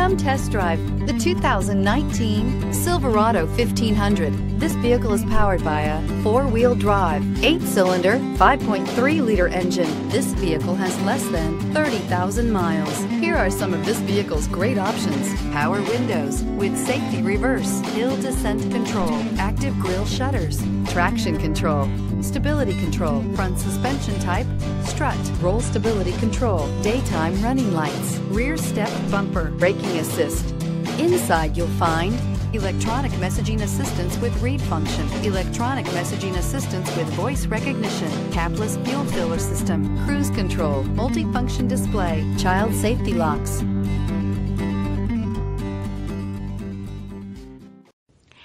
Come test drive the 2019 Silverado 1500. This vehicle is powered by a four-wheel drive, eight-cylinder, 5.3-liter engine. This vehicle has less than 30,000 miles. Here are some of this vehicle's great options. Power windows with safety reverse, hill descent control, active grille shutters, traction control, stability control, front suspension type, strut, roll stability control, daytime running lights, rear step bumper, braking assist. Inside you'll find electronic messaging assistance with read function, electronic messaging assistance with voice recognition, capless fuel filler system, cruise control, multifunction display, child safety locks,